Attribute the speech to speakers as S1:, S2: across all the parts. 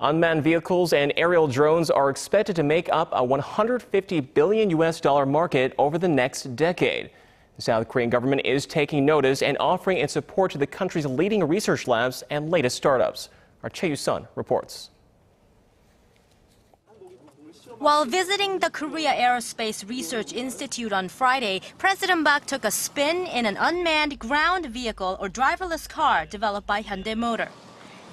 S1: Unmanned vehicles and aerial drones are expected to make up a 150 billion US dollar market over the next decade. The South Korean government is taking notice and offering its support to the country's leading research labs and latest startups. Our Choi Yu-sun reports.
S2: While visiting the Korea Aerospace Research Institute on Friday, President Park took a spin in an unmanned ground vehicle or driverless car developed by Hyundai Motor.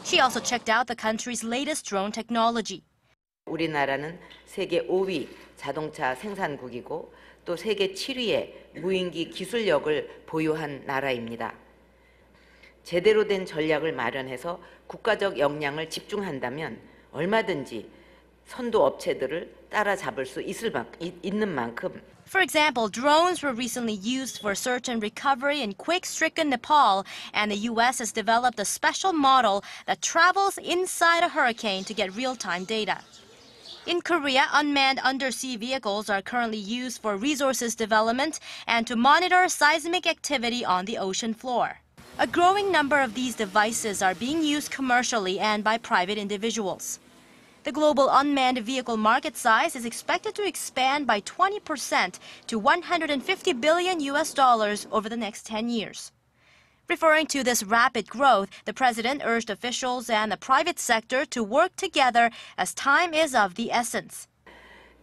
S2: She also checked out the country's latest drone technology.
S3: 우리나라는 세계 5위 자동차 생산국이고 또 세계 7위의 무인기 기술력을 보유한 나라입니다. 제대로 된 전략을 마련해서 국가적 역량을 집중한다면 얼마든지 선도 업체들을 따라잡을 수 있을 만, 있는 만큼
S2: For example, drones were recently used for search and recovery in quake-stricken Nepal, and the U.S. has developed a special model that travels inside a hurricane to get real-time data. In Korea, unmanned undersea vehicles are currently used for resources development and to monitor seismic activity on the ocean floor. A growing number of these devices are being used commercially and by private individuals. The global unmanned vehicle market size is expected to expand by 20% to 150 billion US dollars over the next 10 years. Referring to this rapid growth, the president urged officials and the private sector to work together as time is of the essence.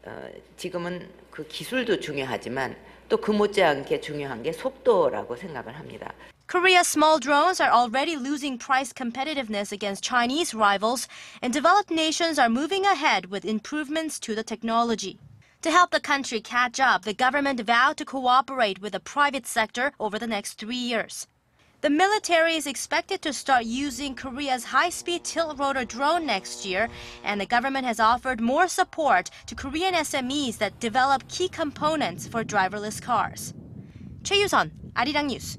S3: 어, 지금은 그 기술도 중요하지만 또 그 못지않게 중요한 게 속도라고 생각을 합니다.
S2: Korea's small drones are already losing price competitiveness against Chinese rivals, and developed nations are moving ahead with improvements to the technology. To help the country catch up, the government vowed to cooperate with the private sector over the next three years. The military is expected to start using Korea's high-speed tilt-rotor drone next year, and the government has offered more support to Korean SMEs that develop key components for driverless cars. Choi Yu-sun, Arirang News.